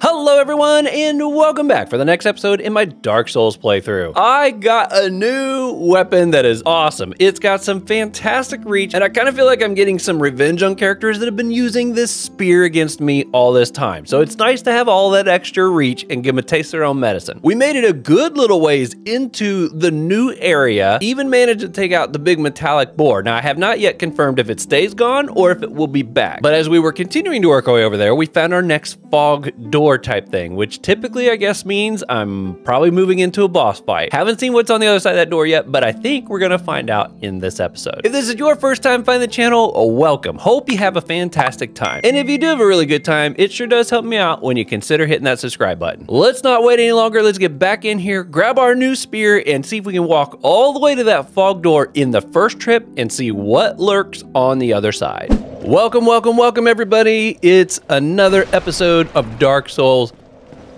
Hello everyone and welcome back for the next episode in my Dark Souls playthrough. I got a new weapon that is awesome. It's got some fantastic reach and I kind of feel like I'm getting some revenge on characters that have been using this spear against me all this time. So it's nice to have all that extra reach and give them a taste of their own medicine. We made it a good little ways into the new area, even managed to take out the big metallic boar. Now I have not yet confirmed if it stays gone or if it will be back. But as we were continuing to work our way over there, we found our next fog door type thing, which typically I guess means I'm probably moving into a boss fight. Haven't seen what's on the other side of that door yet, but I think we're gonna find out in this episode. If this is your first time finding the channel, welcome. Hope you have a fantastic time. And if you do have a really good time, it sure does help me out when you consider hitting that subscribe button. Let's not wait any longer. Let's get back in here, grab our new spear, and see if we can walk all the way to that fog door in the first trip and see what lurks on the other side. Welcome, welcome, welcome, everybody. It's another episode of Dark Souls.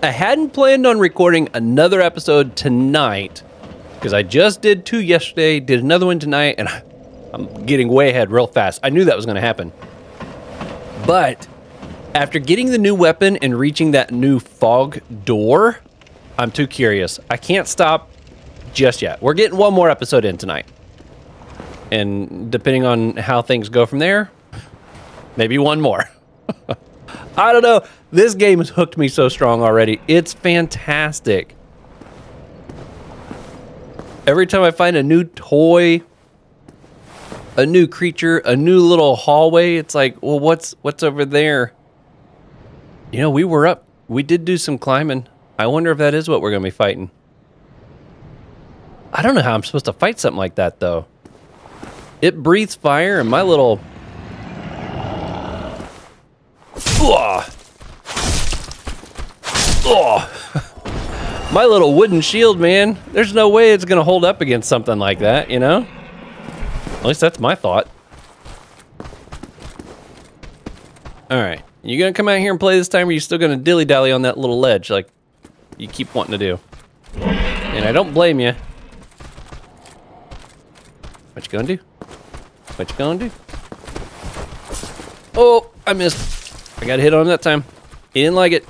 I hadn't planned on recording another episode tonight because I just did two yesterday, did another one tonight, and I'm getting way ahead real fast. I knew that was going to happen. But after getting the new weapon and reaching that new fog door, I'm too curious. I can't stop just yet. We're getting one more episode in tonight. And depending on how things go from there, maybe one more. I don't know. This game has hooked me so strong already. It's fantastic. Every time I find a new toy, a new creature, a new little hallway, it's like, well, what's what's over there? You know, we were up. We did do some climbing. I wonder if that is what we're going to be fighting. I don't know how I'm supposed to fight something like that, though. It breathes fire, and my little Ugh. My little wooden shield, man. There's no way it's gonna hold up against something like that, you know? At least that's my thought. Alright. You gonna come out here and play this time, or you still gonna dilly-dally on that little ledge like you keep wanting to do? And I don't blame you. What you gonna do? What you gonna do? Oh, I missed. I got hit on that time. He didn't like it.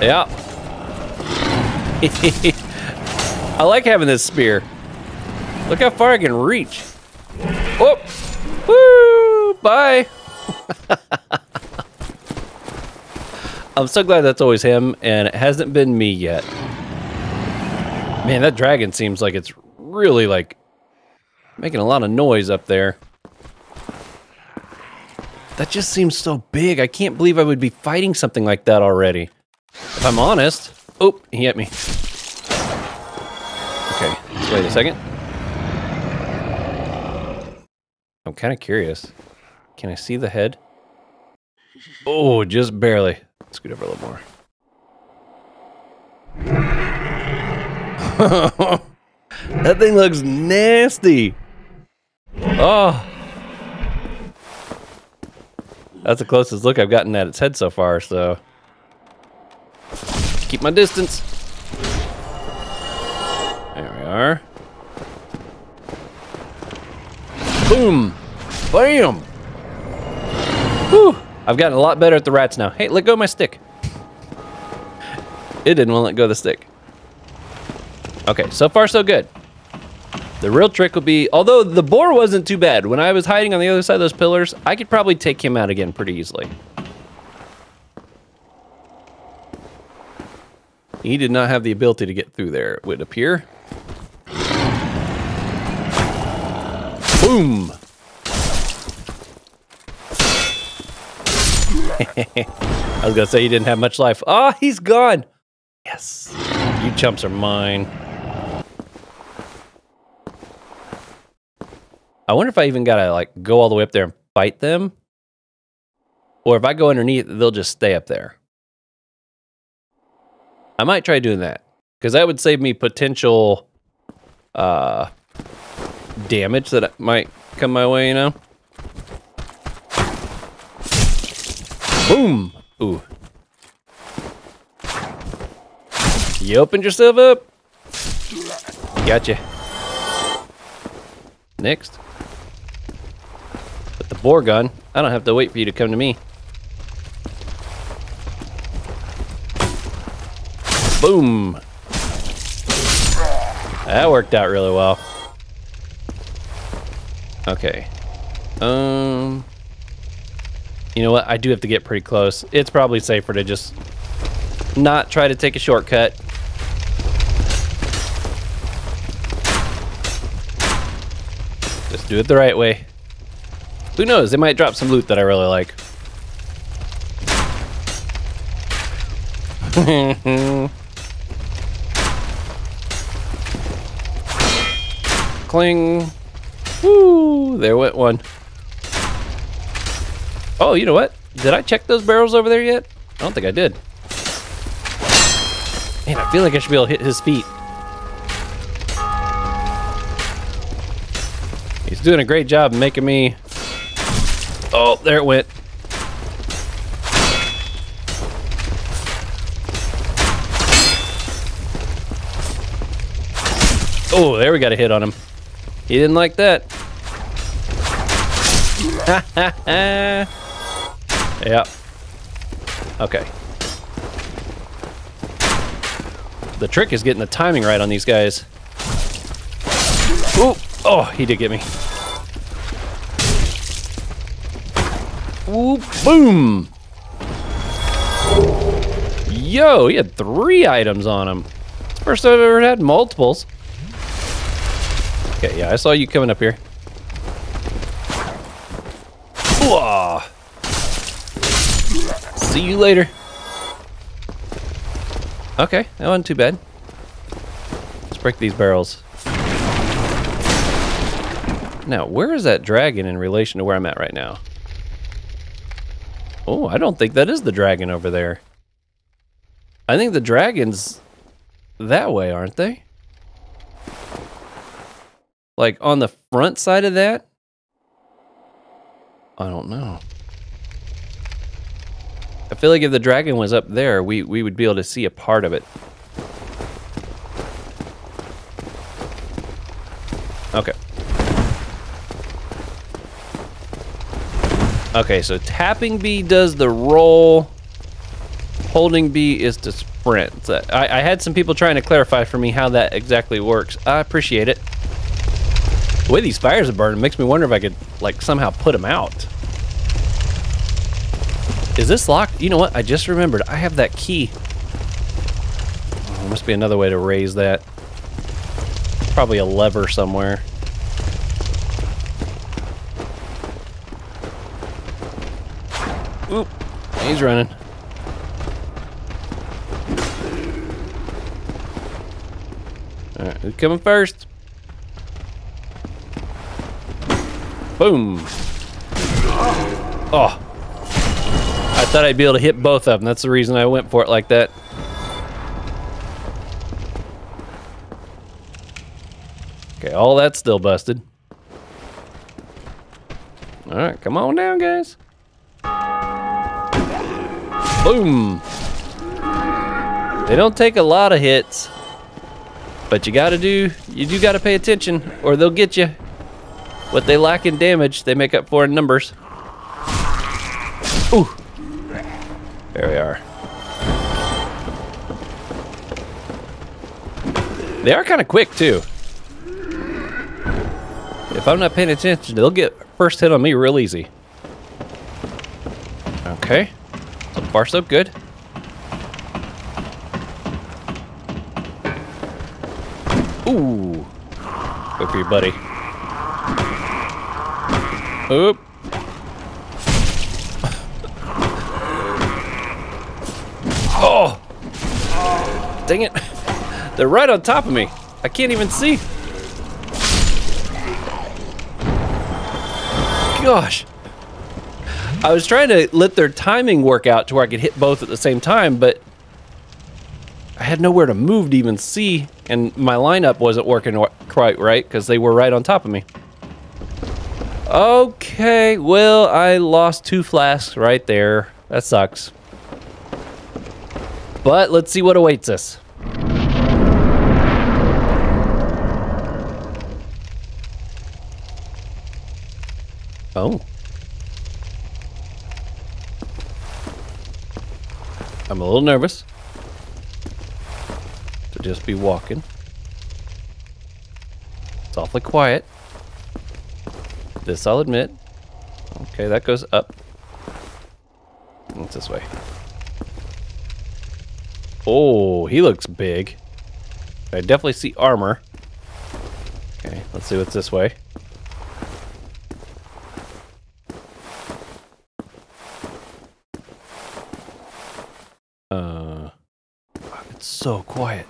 Yeah. I like having this spear. Look how far I can reach. Oh! Woo! Bye! I'm so glad that's always him, and it hasn't been me yet. Man, that dragon seems like it's really, like, making a lot of noise up there. That just seems so big. I can't believe I would be fighting something like that already. If I'm honest. Oh, he hit me. Okay, let's wait a second. I'm kind of curious. Can I see the head? Oh, just barely. Scoot over a little more. that thing looks nasty. Oh. That's the closest look I've gotten at its head so far, so... Keep my distance. There we are. Boom! Bam! Whew! I've gotten a lot better at the rats now. Hey, let go of my stick. It didn't want to let go of the stick. Okay, so far so good. The real trick will be, although the boar wasn't too bad, when I was hiding on the other side of those pillars, I could probably take him out again pretty easily. He did not have the ability to get through there, it would appear. Boom! I was gonna say he didn't have much life. Ah, oh, he's gone! Yes. You chumps are mine. I wonder if I even gotta like go all the way up there and fight them. Or if I go underneath, they'll just stay up there. I might try doing that. Because that would save me potential uh, damage that might come my way, you know? Boom! Ooh. You opened yourself up? Gotcha. Next boar gun. I don't have to wait for you to come to me. Boom. That worked out really well. Okay. Um. You know what? I do have to get pretty close. It's probably safer to just not try to take a shortcut. Just do it the right way. Who knows? They might drop some loot that I really like. Cling. Woo! There went one. Oh, you know what? Did I check those barrels over there yet? I don't think I did. Man, I feel like I should be able to hit his feet. He's doing a great job making me... Oh, there it went. Oh, there we got a hit on him. He didn't like that. yeah. Okay. The trick is getting the timing right on these guys. Ooh. Oh, he did get me. Ooh, boom. Yo, he had three items on him. First I've ever had multiples. Okay, yeah, I saw you coming up here. See you later. Okay, that wasn't too bad. Let's break these barrels. Now, where is that dragon in relation to where I'm at right now? Oh, I don't think that is the dragon over there. I think the dragon's that way, aren't they? Like on the front side of that? I don't know. I feel like if the dragon was up there, we, we would be able to see a part of it. Okay. Okay, so tapping B does the roll. Holding B is to sprint. I, I had some people trying to clarify for me how that exactly works. I appreciate it. The way these fires are burning makes me wonder if I could, like, somehow put them out. Is this locked? You know what? I just remembered. I have that key. Oh, there must be another way to raise that. Probably a lever somewhere. Oop. He's running. Alright, who's coming first? Boom. Oh. I thought I'd be able to hit both of them. That's the reason I went for it like that. Okay, all that's still busted. All right, come on down, guys. Boom. They don't take a lot of hits, but you gotta do, you do gotta pay attention or they'll get you. What they lack in damage, they make up for in numbers. Ooh. There we are. They are kind of quick, too. If I'm not paying attention, they'll get first hit on me real easy. Okay. So far, so good. Ooh. Good for you, buddy. Oop. oh! Dang it. They're right on top of me. I can't even see. Gosh. I was trying to let their timing work out to where I could hit both at the same time, but I had nowhere to move to even see, and my lineup wasn't working quite right because they were right on top of me. Okay, well, I lost two flasks right there. That sucks. But let's see what awaits us. Oh. I'm a little nervous. To just be walking. It's awfully quiet. This I'll admit. Okay, that goes up. What's this way? Oh, he looks big. I definitely see armor. Okay, let's see what's this way. It's so quiet.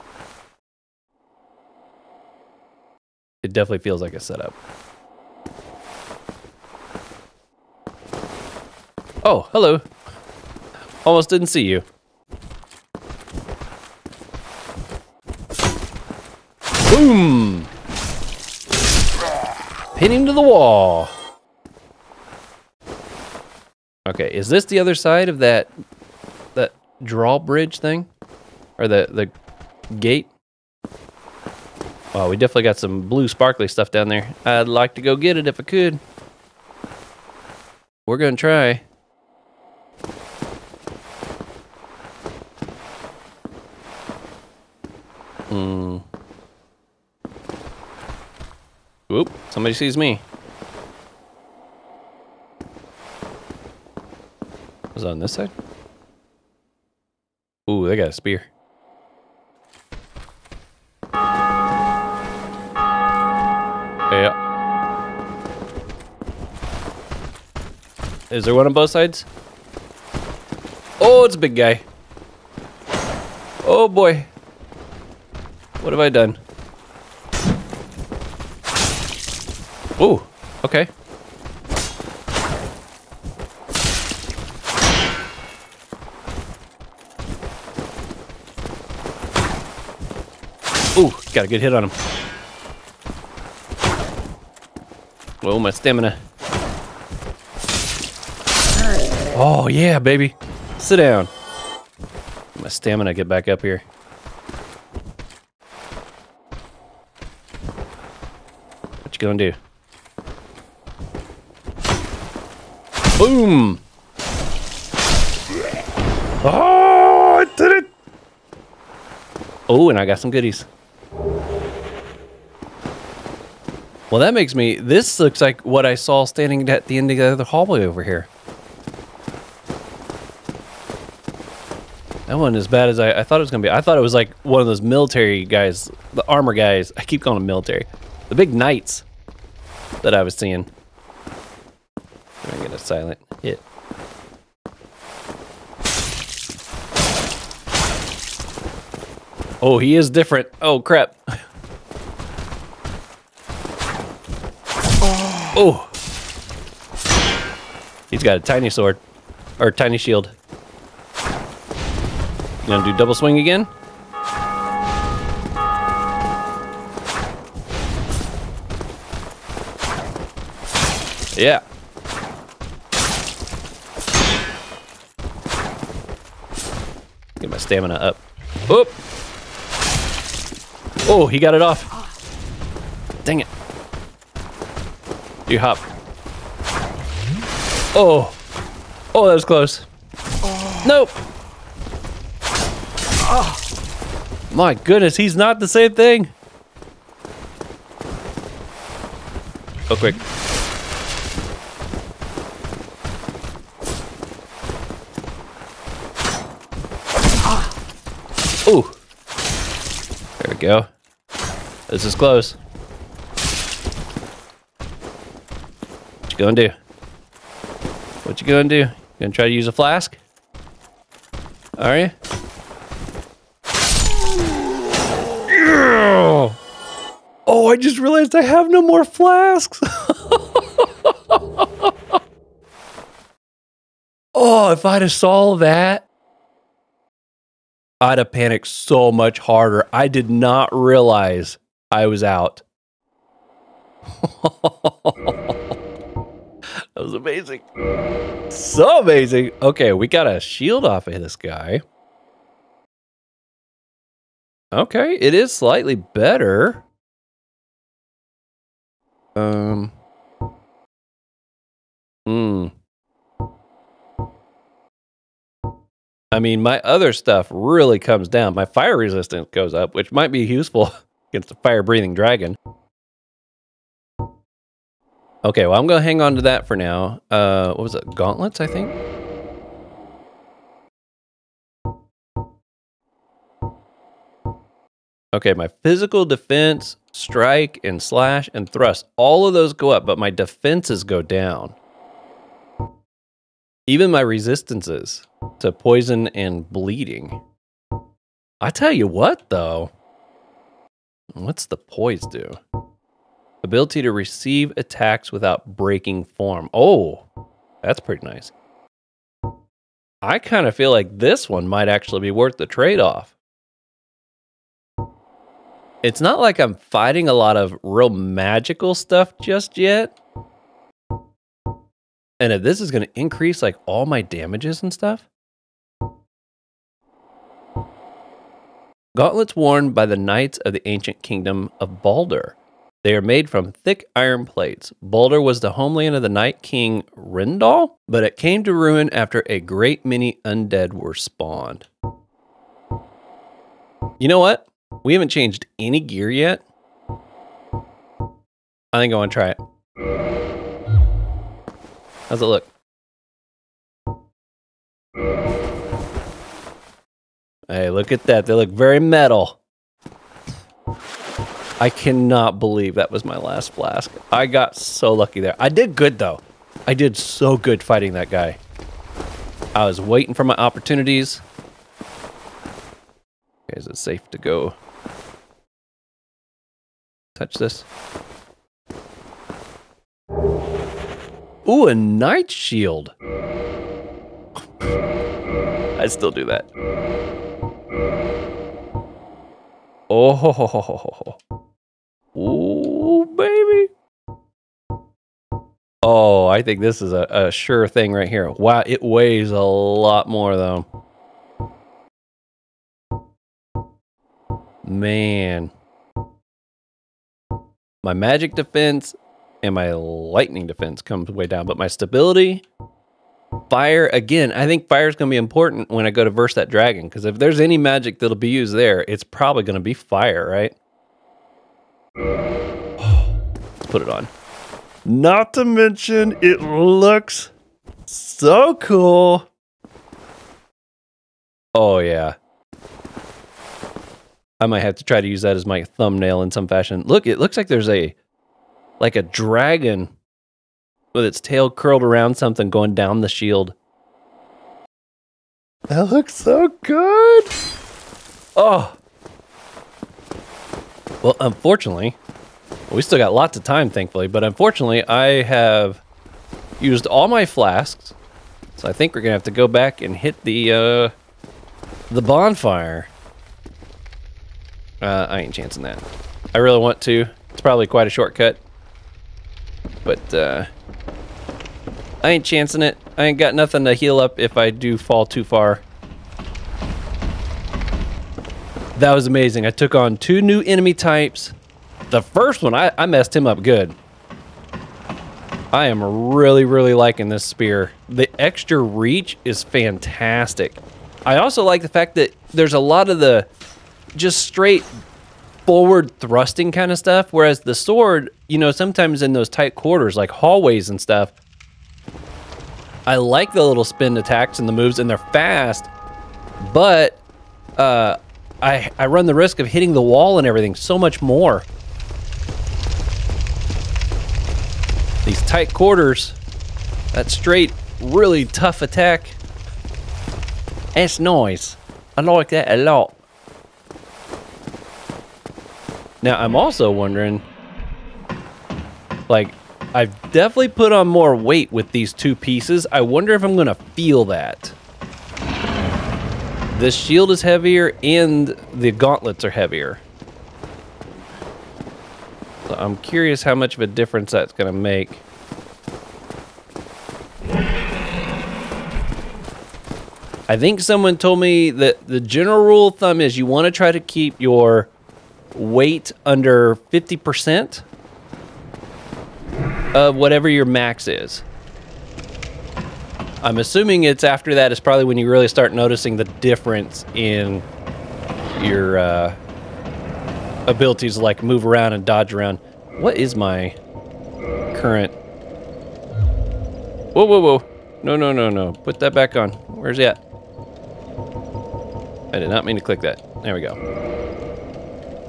It definitely feels like a setup. Oh, hello. Almost didn't see you. Boom! Pin him to the wall. Okay, is this the other side of that that drawbridge thing? Or the the gate? Oh, we definitely got some blue sparkly stuff down there. I'd like to go get it if I could. We're gonna try. Hmm. Oop, somebody sees me. Was on this side? Ooh, they got a spear. Is there one on both sides? Oh, it's a big guy. Oh boy. What have I done? Ooh, okay. Ooh, got a good hit on him. Whoa, my stamina. Oh, yeah, baby. Sit down. My stamina get back up here. What you gonna do? Boom! Oh, I did it! Oh, and I got some goodies. Well, that makes me... This looks like what I saw standing at the end of the other hallway over here. That wasn't as bad as I, I thought it was going to be. I thought it was like one of those military guys, the armor guys. I keep calling them military. The big knights that I was seeing. I'm going to get a silent hit. Oh, he is different. Oh, crap. Oh. He's got a tiny sword. Or tiny shield. You gonna do double swing again? Yeah. Get my stamina up. Oop! Oh, he got it off. Dang it. You hop. Oh. Oh, that was close. Nope. My goodness, he's not the same thing. Oh, quick. Ooh. There we go. This is close. What you gonna do? What you gonna do? Gonna try to use a flask? Are you? I just realized I have no more flasks. oh, if I'd have saw that, I'd have panicked so much harder. I did not realize I was out. that was amazing. So amazing. Okay, we got a shield off of this guy. Okay, it is slightly better. Um. Hmm. I mean, my other stuff really comes down. My fire resistance goes up, which might be useful against a fire breathing dragon. Okay, well, I'm going to hang on to that for now. Uh, what was it? Gauntlets, I think? Okay, my physical defense, strike, and slash, and thrust, all of those go up, but my defenses go down. Even my resistances to poison and bleeding. I tell you what, though. What's the poise do? Ability to receive attacks without breaking form. Oh, that's pretty nice. I kind of feel like this one might actually be worth the trade off. It's not like I'm fighting a lot of real magical stuff just yet. And if this is going to increase like all my damages and stuff. Gauntlets worn by the knights of the ancient kingdom of Balder. They are made from thick iron plates. Balder was the homeland of the knight king Rendal, but it came to ruin after a great many undead were spawned. You know what? We haven't changed any gear yet. I think I want to try it. How's it look? Hey, look at that. They look very metal. I cannot believe that was my last flask. I got so lucky there. I did good, though. I did so good fighting that guy. I was waiting for my opportunities. Is it safe to go touch this? Ooh, a knight shield. I still do that. Oh, ooh, baby. Oh, I think this is a, a sure thing right here. Wow, it weighs a lot more though. Man. My magic defense and my lightning defense comes way down, but my stability, fire, again, I think fire is going to be important when I go to verse that dragon, because if there's any magic that'll be used there, it's probably going to be fire, right? Let's put it on. Not to mention, it looks so cool. Oh, yeah. I might have to try to use that as my thumbnail in some fashion. Look, it looks like there's a like a dragon with its tail curled around something going down the shield. That looks so good. Oh. Well, unfortunately, we still got lots of time, thankfully, but unfortunately, I have used all my flasks. So I think we're going to have to go back and hit the uh, the bonfire. Uh, I ain't chancing that. I really want to. It's probably quite a shortcut. But, uh, I ain't chancing it. I ain't got nothing to heal up if I do fall too far. That was amazing. I took on two new enemy types. The first one, I, I messed him up good. I am really, really liking this spear. The extra reach is fantastic. I also like the fact that there's a lot of the just straight forward thrusting kind of stuff. Whereas the sword, you know, sometimes in those tight quarters, like hallways and stuff, I like the little spin attacks and the moves, and they're fast, but uh, I, I run the risk of hitting the wall and everything so much more. These tight quarters, that straight, really tough attack, it's noise. I like that a lot. Now, I'm also wondering, like, I've definitely put on more weight with these two pieces. I wonder if I'm going to feel that. This shield is heavier and the gauntlets are heavier. So I'm curious how much of a difference that's going to make. I think someone told me that the general rule of thumb is you want to try to keep your weight under 50% of whatever your max is. I'm assuming it's after that is probably when you really start noticing the difference in your uh, abilities to like move around and dodge around. What is my current? Whoa, whoa, whoa! No, no, no, no! Put that back on. Where's it at? I did not mean to click that. There we go.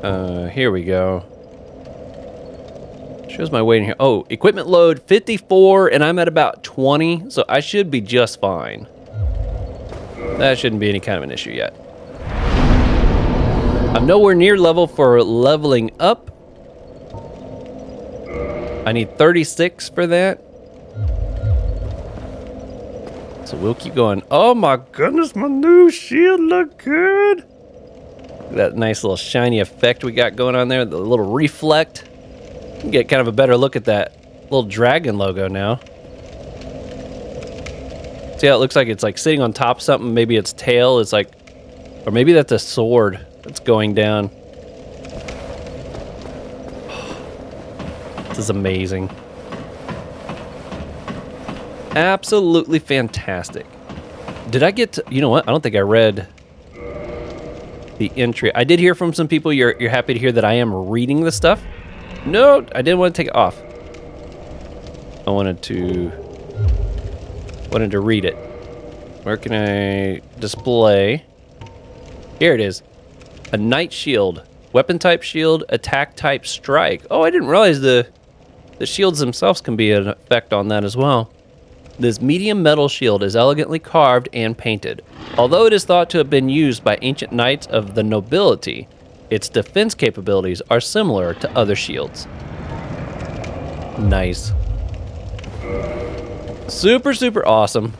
Uh, here we go. Shows my weight in here. Oh, equipment load 54, and I'm at about 20, so I should be just fine. That shouldn't be any kind of an issue yet. I'm nowhere near level for leveling up. I need 36 for that. So we'll keep going. Oh my goodness, my new shield look good. That nice little shiny effect we got going on there, the little reflect. Get kind of a better look at that little dragon logo now. See how it looks like it's like sitting on top of something? Maybe its tail is like, or maybe that's a sword that's going down. This is amazing. Absolutely fantastic. Did I get to, you know what? I don't think I read the entry. I did hear from some people you're, you're happy to hear that I am reading the stuff. No, I didn't want to take it off. I wanted to wanted to read it. Where can I display? Here it is. A knight shield. Weapon type shield, attack type strike. Oh, I didn't realize the the shields themselves can be an effect on that as well. This medium metal shield is elegantly carved and painted. Although it is thought to have been used by ancient knights of the nobility, its defense capabilities are similar to other shields. Nice. Super, super awesome.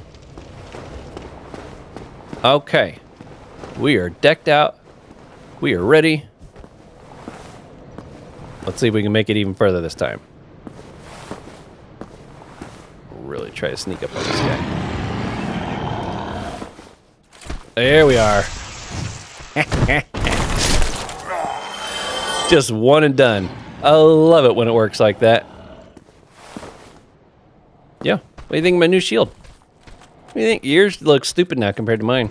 Okay. We are decked out. We are ready. Let's see if we can make it even further this time. Really try to sneak up on this guy. There we are. Just one and done. I love it when it works like that. Yeah. What do you think of my new shield? What do you think? Yours look stupid now compared to mine.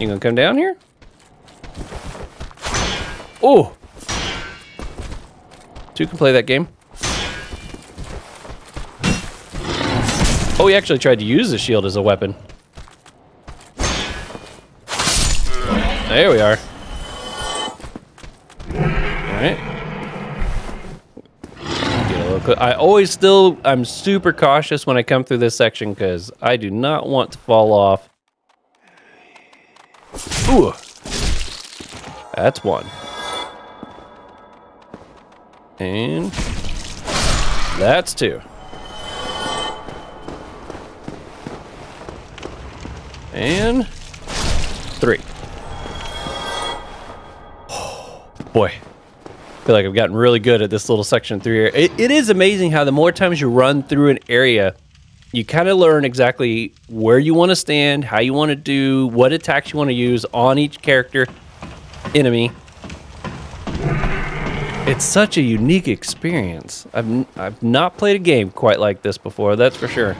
You gonna come down here? Oh! Two can play that game. Oh, he actually tried to use the shield as a weapon. There we are. Alright. I always still, I'm super cautious when I come through this section because I do not want to fall off. Ooh. That's one. And that's two. And three. Boy, I feel like I've gotten really good at this little section through here. It, it is amazing how the more times you run through an area, you kind of learn exactly where you want to stand, how you want to do, what attacks you want to use on each character, enemy. It's such a unique experience. I've, I've not played a game quite like this before, that's for sure.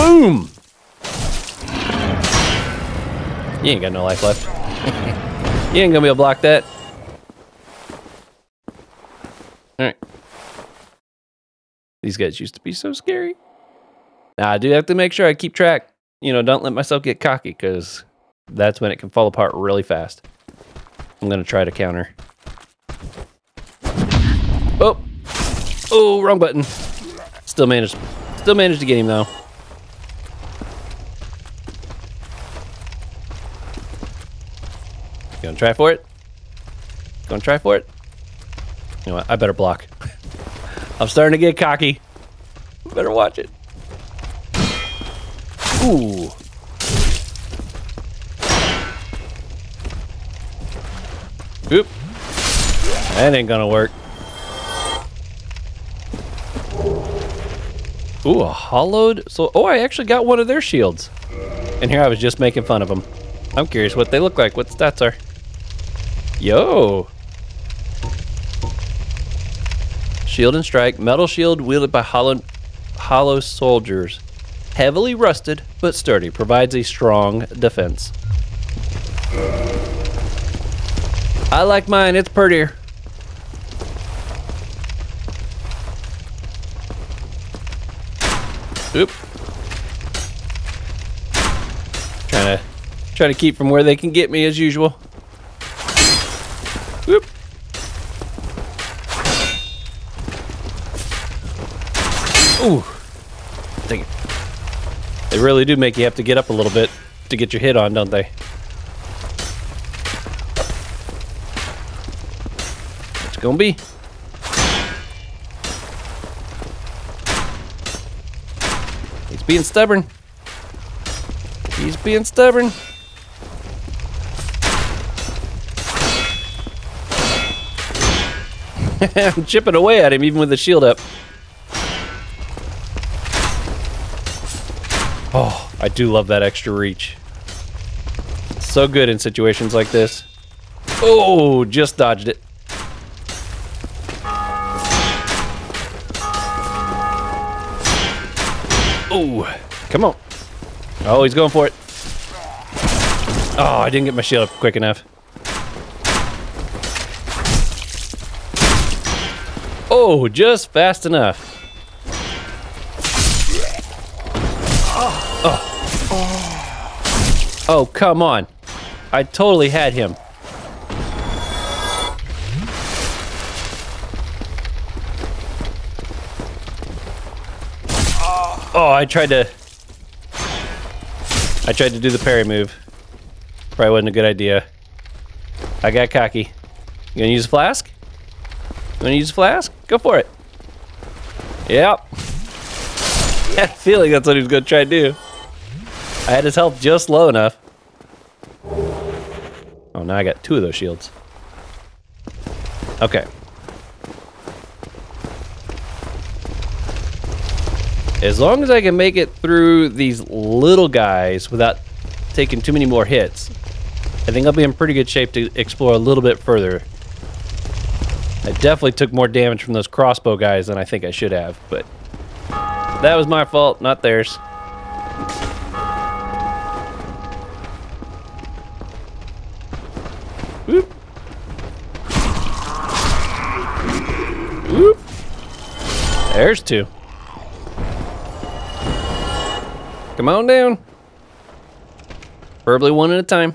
Boom! You ain't got no life left. you ain't gonna be able to block that. Alright. These guys used to be so scary. Now, I do have to make sure I keep track. You know, don't let myself get cocky, because that's when it can fall apart really fast. I'm gonna try to counter. Oh! Oh, wrong button. Still managed. Still managed to get him, though. Gonna try for it? Gonna try for it? You know what? I better block. I'm starting to get cocky. Better watch it. Ooh. Oop. That ain't gonna work. Ooh, a hollowed. So, oh, I actually got one of their shields. And here I was just making fun of them. I'm curious what they look like, what stats are. Yo. Shield and strike. Metal shield wielded by hollow, hollow soldiers. Heavily rusted, but sturdy. Provides a strong defense. I like mine. It's prettier. Oop. Trying to trying to keep from where they can get me as usual. Ooh. Dang it. They really do make you have to get up a little bit to get your hit on, don't they? It's gonna be. He's being stubborn. He's being stubborn. I'm chipping away at him even with the shield up. I do love that extra reach. So good in situations like this. Oh, just dodged it. Oh, come on. Oh, he's going for it. Oh, I didn't get my shield up quick enough. Oh, just fast enough. Oh. Come on. I totally had him. Oh, I tried to... I tried to do the parry move. Probably wasn't a good idea. I got cocky. You gonna use a flask? You wanna use a flask? Go for it. Yep. I a feeling that's what he was gonna try to do. I had his health just low enough. Oh, now I got two of those shields. Okay. As long as I can make it through these little guys without taking too many more hits, I think I'll be in pretty good shape to explore a little bit further. I definitely took more damage from those crossbow guys than I think I should have, but that was my fault, not theirs. There's two. Come on down. Preferably one at a time.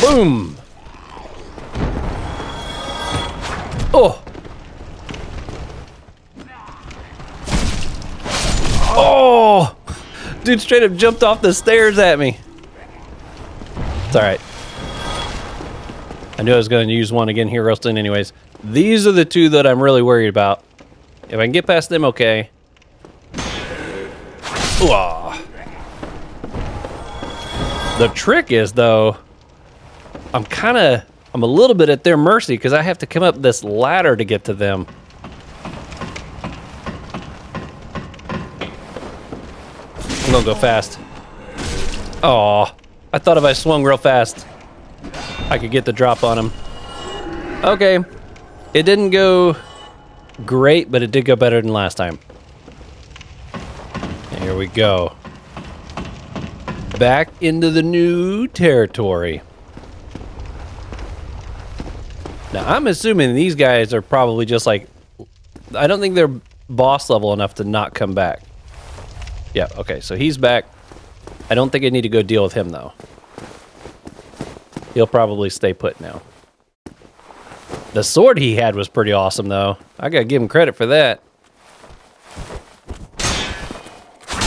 Boom. Oh. Oh. Dude straight up jumped off the stairs at me. It's all right. I knew I was going to use one again here, Rustin, anyways. These are the two that I'm really worried about. If I can get past them, okay. Ooh, The trick is, though, I'm kind of, I'm a little bit at their mercy because I have to come up this ladder to get to them. I'm gonna go fast. Oh, I thought if I swung real fast, I could get the drop on him. Okay, it didn't go great, but it did go better than last time. Here we go. Back into the new territory. Now, I'm assuming these guys are probably just like... I don't think they're boss level enough to not come back. Yeah, okay, so he's back. I don't think I need to go deal with him, though. He'll probably stay put now. The sword he had was pretty awesome, though. I gotta give him credit for that.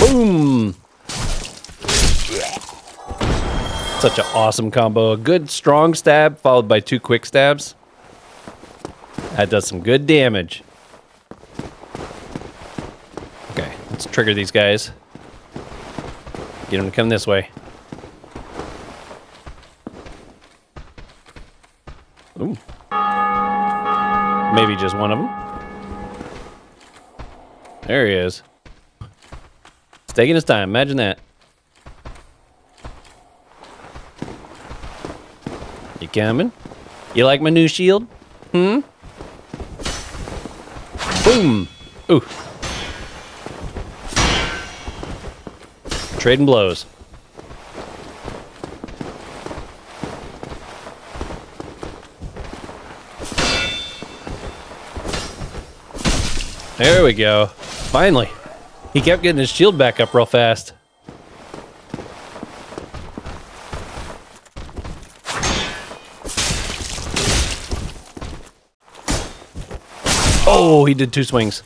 Boom! Such an awesome combo. A good strong stab followed by two quick stabs. That does some good damage. Okay, let's trigger these guys. Get them to come this way. Ooh. Maybe just one of them. There he is. It's taking his time. Imagine that. You coming? You like my new shield? Hmm? Boom. Ooh. Trading blows. There we go. Finally. He kept getting his shield back up real fast. Oh, he did two swings.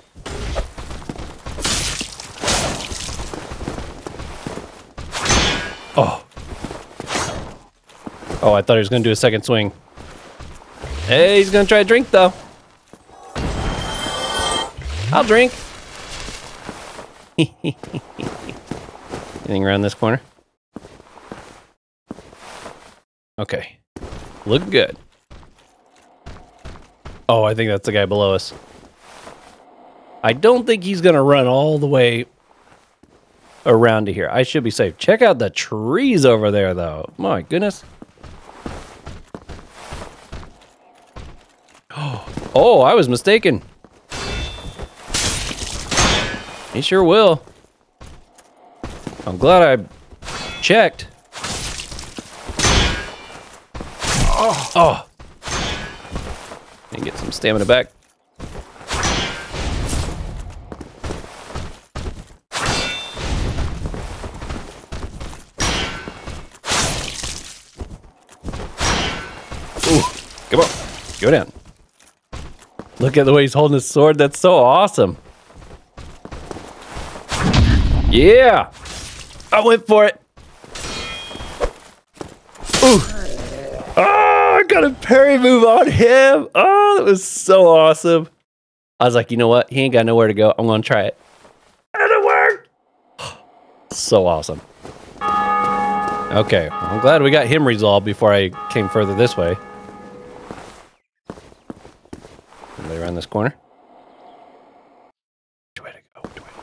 Oh. Oh, I thought he was going to do a second swing. Hey, he's going to try a drink, though. I'll drink. Anything around this corner? Okay. Look good. Oh, I think that's the guy below us. I don't think he's going to run all the way around to here. I should be safe. Check out the trees over there, though. My goodness. Oh, I was mistaken. He sure will. I'm glad I checked. Oh. oh. And get some stamina back. Ooh, come on, go down. Look at the way he's holding his sword. That's so awesome. Yeah, I went for it. Ooh. Oh, I got a parry move on him. Oh, that was so awesome. I was like, you know what? He ain't got nowhere to go. I'm going to try it. And it worked. so awesome. Okay, I'm glad we got him resolved before I came further this way. Anybody around this corner? Which way to go? Which way to go?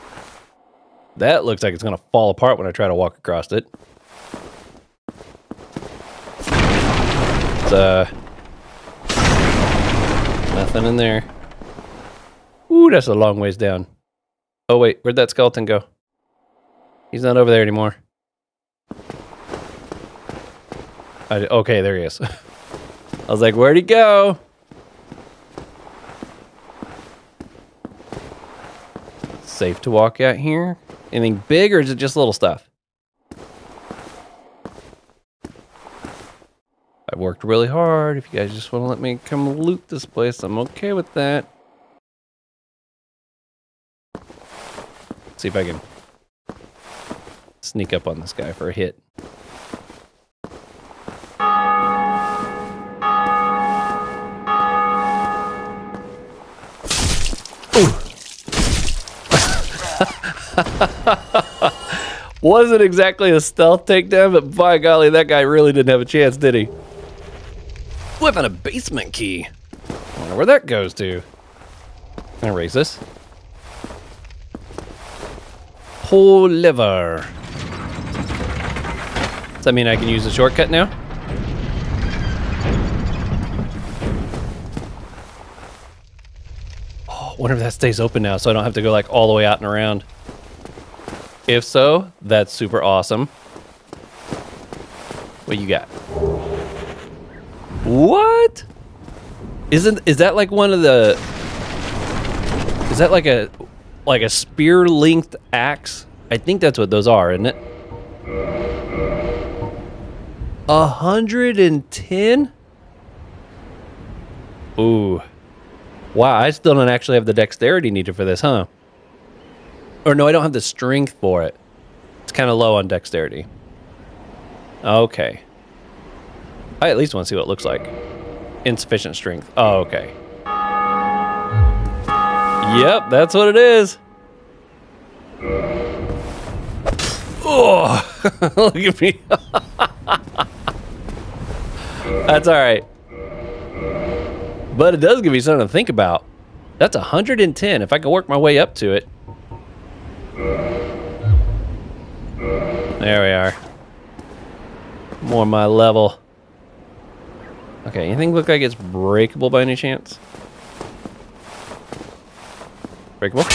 That looks like it's going to fall apart when I try to walk across it. It's, uh, nothing in there. Ooh, that's a long ways down. Oh wait, where'd that skeleton go? He's not over there anymore. I, okay, there he is. I was like, where'd he go? Safe to walk out here? Anything big or is it just little stuff? I've worked really hard. If you guys just want to let me come loot this place, I'm okay with that. see if I can sneak up on this guy for a hit. Wasn't exactly a stealth takedown, but by golly, that guy really didn't have a chance, did he? We found a basement key. I wonder where that goes to. Can I raise this? Pull lever. Does that mean I can use the shortcut now? Oh, wonder if that stays open now so I don't have to go like all the way out and around. If so, that's super awesome. What you got? What? Isn't is that like one of the Is that like a like a spear length axe? I think that's what those are, isn't it? A hundred and ten? Ooh. Wow, I still don't actually have the dexterity needed for this, huh? Or no, I don't have the strength for it. It's kind of low on dexterity. Okay. I at least want to see what it looks like. Insufficient strength. Oh, okay. Yep, that's what it is. Oh, look at me. that's all right. But it does give me something to think about. That's 110. If I can work my way up to it. There we are. More my level. Okay, anything look like it's breakable by any chance? Breakable.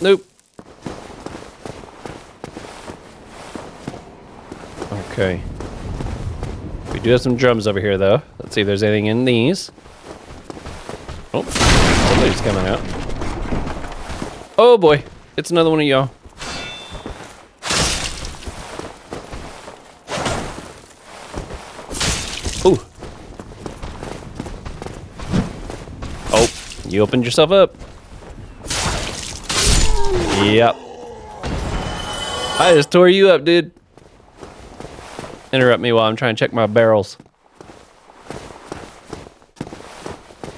Nope. Okay. We do have some drums over here, though. Let's see if there's anything in these. Oh, somebody's coming out. Oh boy, it's another one of y'all. Ooh. Oh, you opened yourself up. Yep. I just tore you up, dude. Interrupt me while I'm trying to check my barrels.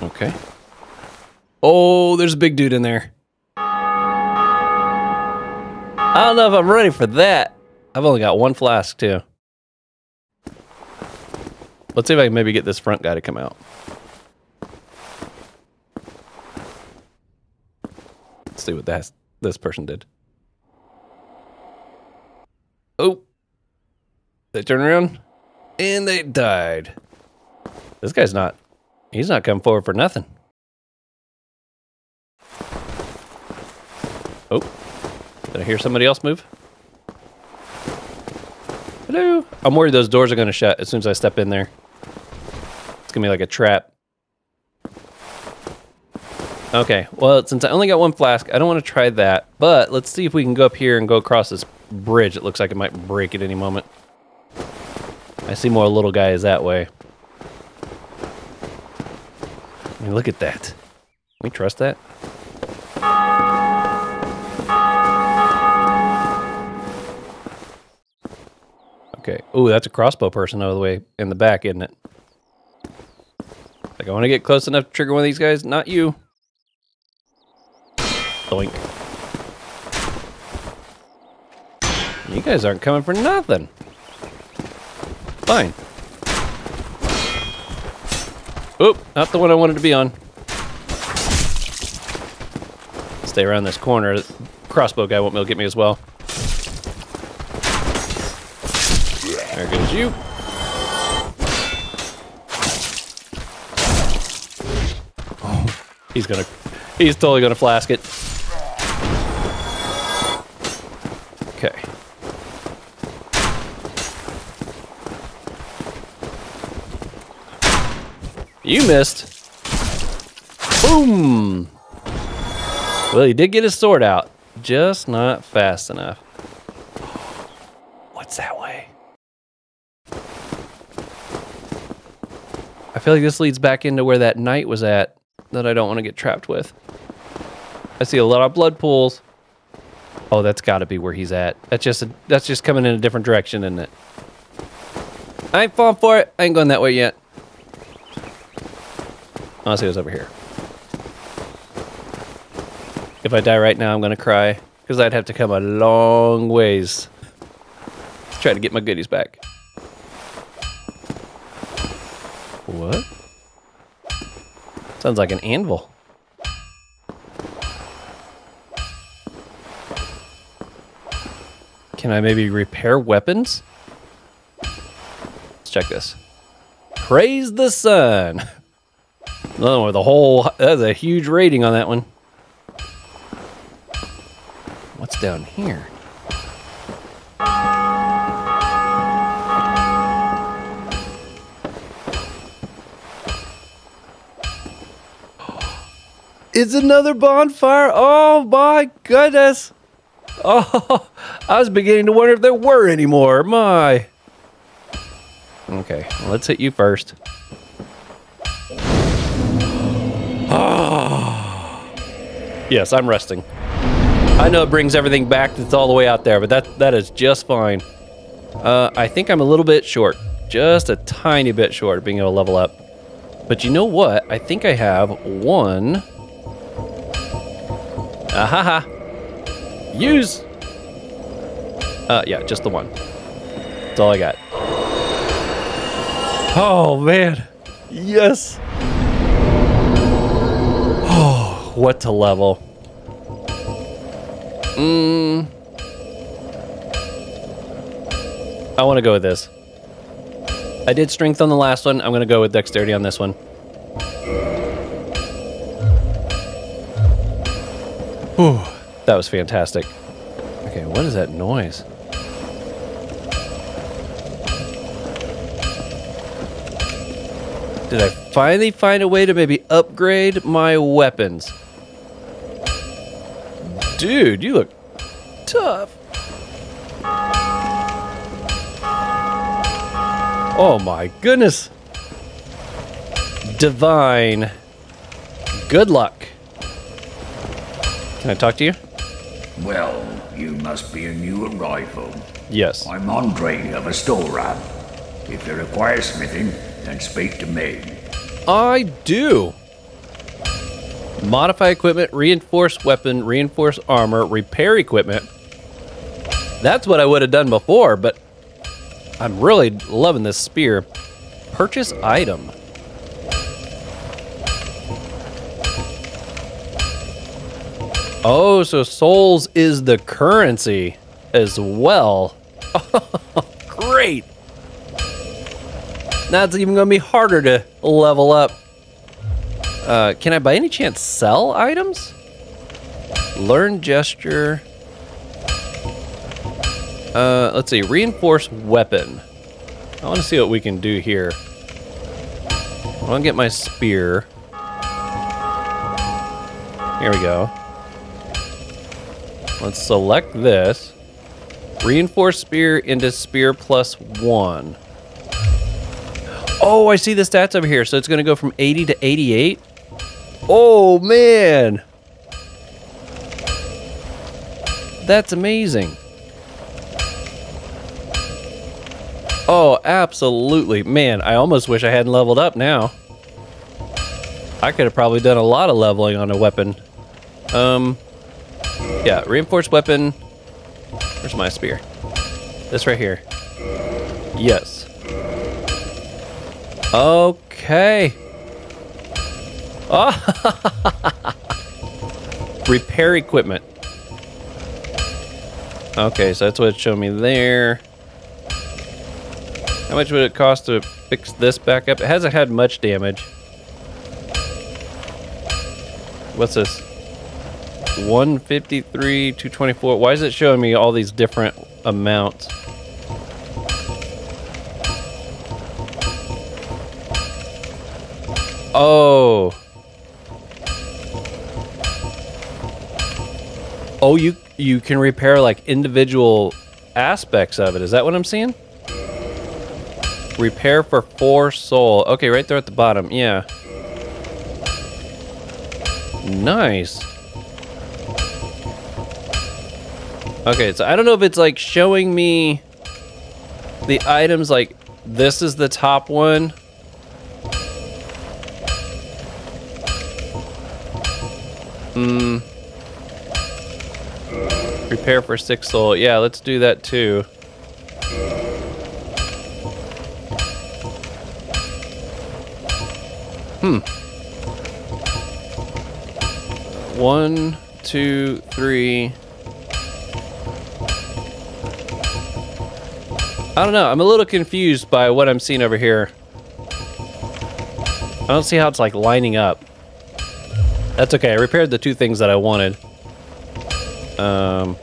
Okay. Oh, there's a big dude in there. I don't know if I'm ready for that. I've only got one flask, too. Let's see if I can maybe get this front guy to come out. Let's see what that this person did. Oh. They turn around and they died. This guy's not, he's not coming forward for nothing. Oh, did I hear somebody else move? Hello? I'm worried those doors are going to shut as soon as I step in there. It's going to be like a trap. Okay, well, since I only got one flask, I don't want to try that. But let's see if we can go up here and go across this bridge. It looks like it might break at any moment. I see more little guys that way. I mean, look at that. Can we trust that? Okay. Oh, that's a crossbow person over the way in the back, isn't it? Like, I want to get close enough to trigger one of these guys. Not you. Doink. You guys aren't coming for nothing. Fine. Oop, not the one I wanted to be on. Stay around this corner. Crossbow guy won't be able to get me as well. There goes you. He's gonna, he's totally gonna flask it. Okay. You missed. Boom! Well, he did get his sword out, just not fast enough. What's that way? I feel like this leads back into where that knight was at that I don't want to get trapped with. I see a lot of blood pools. Oh, that's got to be where he's at. That's just a, that's just coming in a different direction, isn't it? I ain't falling for it. I ain't going that way yet. Honestly, it was over here. If I die right now, I'm going to cry. Because I'd have to come a long ways to try to get my goodies back. What? Sounds like an anvil. Can I maybe repair weapons? Let's check this. Praise the sun. Oh, the whole, that's a huge rating on that one. What's down here? It's another bonfire. Oh my goodness. Oh, I was beginning to wonder if there were any more. My. Okay, let's hit you first. yes, I'm resting. I know it brings everything back that's all the way out there, but that that is just fine. Uh, I think I'm a little bit short. Just a tiny bit short of being able to level up. But you know what? I think I have one Ahaha. Use. Uh, yeah, just the one. That's all I got. Oh, man. Yes. Oh, what to level. Mmm. I want to go with this. I did strength on the last one. I'm going to go with dexterity on this one. Whew, that was fantastic. Okay, what is that noise? Did I finally find a way to maybe upgrade my weapons? Dude, you look tough. Oh my goodness. Divine. Good luck. Can I talk to you? Well, you must be a new arrival. Yes. I'm Andre of Astora. If you require smithing, then speak to me. I do. Modify equipment, reinforce weapon, reinforce armor, repair equipment. That's what I would have done before, but I'm really loving this spear. Purchase item. Oh, so souls is the currency as well. Great. That's even going to be harder to level up. Uh, can I by any chance sell items? Learn gesture. Uh, let's see. Reinforce weapon. I want to see what we can do here. I want to get my spear. Here we go. Let's select this. Reinforce spear into spear plus one. Oh, I see the stats over here. So it's going to go from 80 to 88. Oh, man. That's amazing. Oh, absolutely. Man, I almost wish I hadn't leveled up now. I could have probably done a lot of leveling on a weapon. Um, yeah, reinforced weapon. Where's my spear? This right here. Yes. Okay. Oh. Repair equipment. Okay, so that's what it's showing me there. How much would it cost to fix this back up? It hasn't had much damage. What's this? 153, 224. Why is it showing me all these different amounts? Oh. Oh, you you can repair like individual aspects of it. Is that what I'm seeing? Repair for four soul. Okay, right there at the bottom. Yeah. Nice. Okay, so I don't know if it's like showing me the items like this is the top one. Hmm. Prepare for six soul. Yeah, let's do that too. Hmm. One, two, three. I don't know. I'm a little confused by what I'm seeing over here. I don't see how it's like lining up. That's okay. I repaired the two things that I wanted. Um,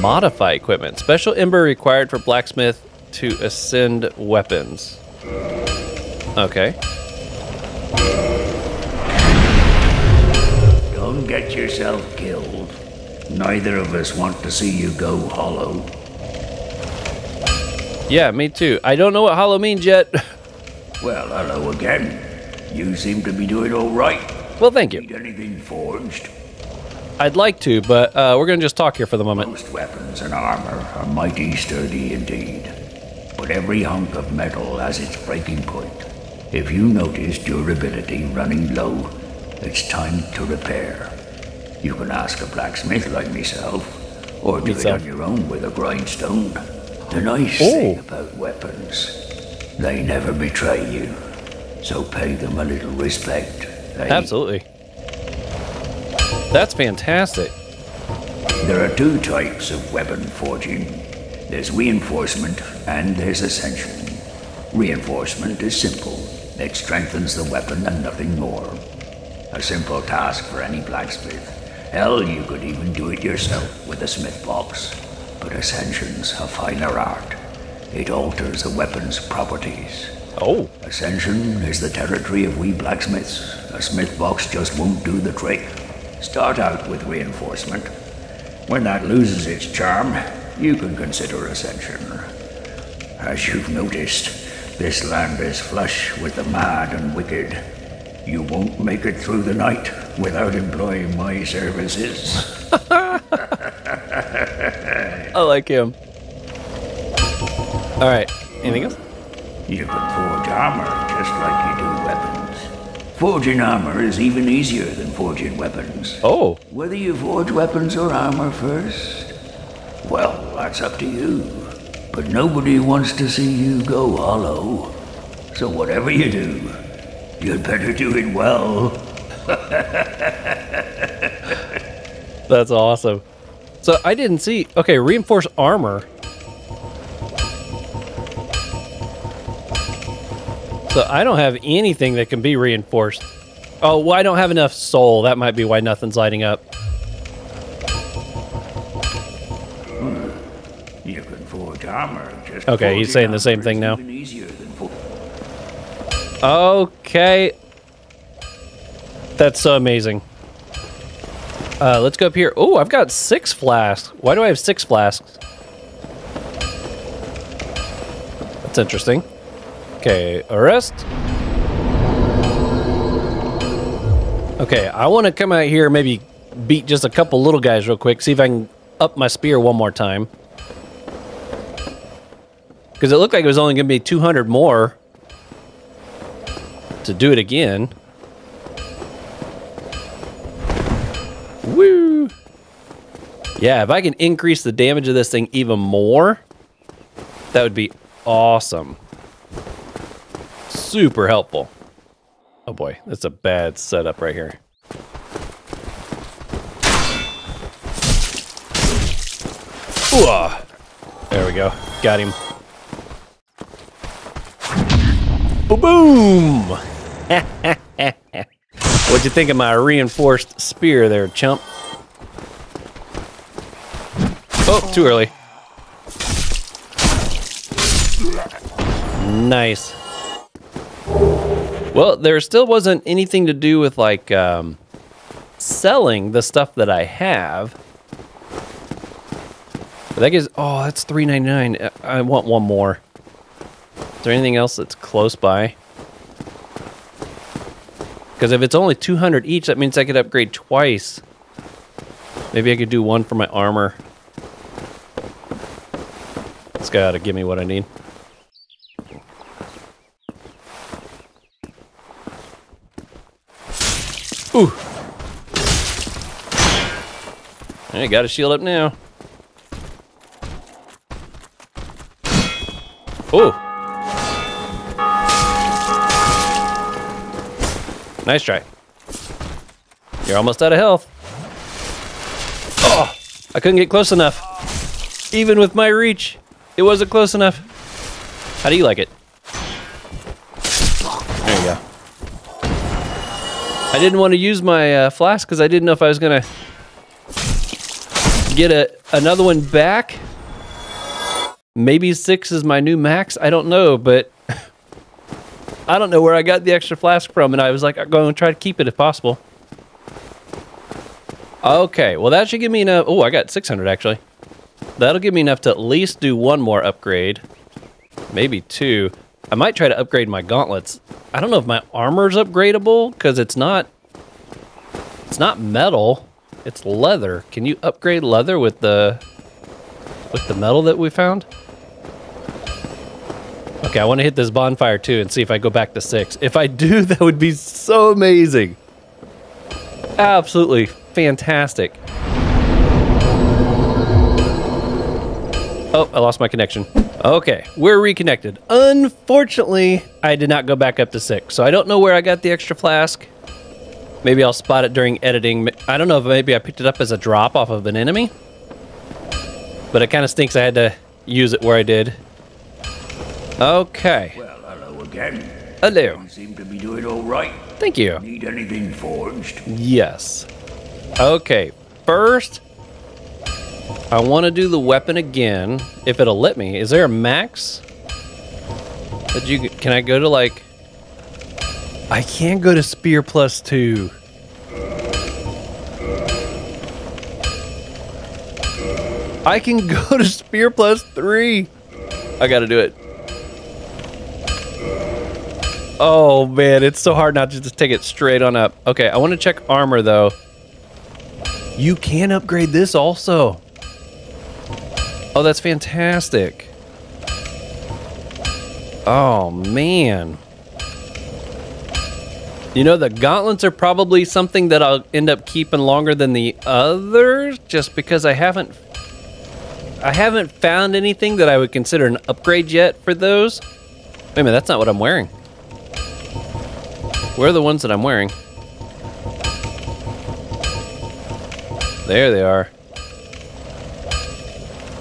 modify equipment. Special ember required for blacksmith to ascend weapons. Okay. Don't get yourself killed. Neither of us want to see you go hollow. Yeah, me too. I don't know what hollow means yet. Well, hello again. You seem to be doing all right. well, thank you. Need anything forged? I'd like to, but uh, we're going to just talk here for the moment. Most weapons and armor are mighty sturdy indeed. But every hunk of metal has its breaking point. If you notice durability running low, it's time to repair. You can ask a blacksmith like myself, or do Myself. it on your own with a grindstone. The nice thing Oh. about weapons, they never betray you. So pay them a little respect. eh? Absolutely. That's fantastic. There are two types of weapon forging. There's reinforcement and there's ascension. Reinforcement is simple. It strengthens the weapon and nothing more. A simple task for any blacksmith. Hell, you could even do it yourself with a smith box. But Ascension's a finer art. It alters a weapon's properties. Oh, Ascension is the territory of we blacksmiths. A smith box just won't do the trick. Start out with reinforcement. When that loses its charm, you can consider Ascension. As you've noticed, this land is flush with the mad and wicked. You won't make it through the night without employing my services. I like him. All right. Anything else? You can forge armor just like you do weapons. Forging armor is even easier than forging weapons. Oh, Whether you forge weapons or armor first, well, that's up to you. But nobody wants to see you go hollow. So whatever you do, you'd better do it well. that's awesome. So I didn't see. Okay, reinforced armor. So I don't have anything that can be reinforced. Oh, well, I don't have enough soul. That might be why nothing's lighting up. Hmm. You can forge armor just Okay, he's saying the same thing now. even easier than for- Okay. That's so amazing. Uh, let's go up here. Oh, I've got six flasks. Why do I have six flasks? That's interesting. Okay, arrest. Okay, I want to come out here, maybe beat just a couple little guys real quick, see if I can up my spear one more time. Because it looked like it was only going to be 200 more to do it again. Yeah, if I can increase the damage of this thing even more, that would be awesome. Super helpful. Oh boy, that's a bad setup right here. Ooh, ah. There we go. Got him. Boom! What'd you think of my reinforced spear there, chump? Oh, too early. Nice. Well, there still wasn't anything to do with like um, selling the stuff that I have. But that gives oh, that's three ninety nine. I want one more. Is there anything else that's close by? Because if it's only 200 each, that means I could upgrade twice. Maybe I could do one for my armor. To give me what I need. Ooh. I got a shield up now. Ooh! Nice try. You're almost out of health. Oh, I couldn't get close enough. Even with my reach, it wasn't close enough. How do you like it? There you go. I didn't want to use my uh, flask because I didn't know if I was gonna get a another one back. Maybe six is my new max. I don't know, but I don't know where I got the extra flask from, and I was like, I'm going to try to keep it if possible. Okay, well that should give me enough. Oh, I got 600 actually. That'll give me enough to at least do one more upgrade, maybe two. I might try to upgrade my gauntlets. I don't know if my armor's upgradable because it's not. It's not metal. It's leather. Can you upgrade leather with the with the metal that we found? Okay, I want to hit this bonfire too and see if I go back to six. If I do, that would be so amazing. Absolutely fantastic. Oh, I lost my connection. Okay, we're reconnected. Unfortunately, I did not go back up to six, so I don't know where I got the extra flask. Maybe I'll spot it during editing. I don't know if maybe I picked it up as a drop off of an enemy. But it kind of stinks I had to use it where I did. Okay. Well, hello again. Hello. You seem to be doing all right. Thank you. Need anything forged? Yes. Okay, first, I want to do the weapon again, if it'll let me. Is there a max? That you can I go to like? I can't go to spear plus two. I can go to spear plus three. I gotta do it. Oh man, it's so hard not to just take it straight on up. Okay, I want to check armor though. You can upgrade this also. Oh, that's fantastic. Oh man. You know, the gauntlets are probably something that I'll end up keeping longer than the others just because I haven't I haven't found anything that I would consider an upgrade yet for those. Wait a minute, that's not what I'm wearing. Where are the ones that I'm wearing? There they are.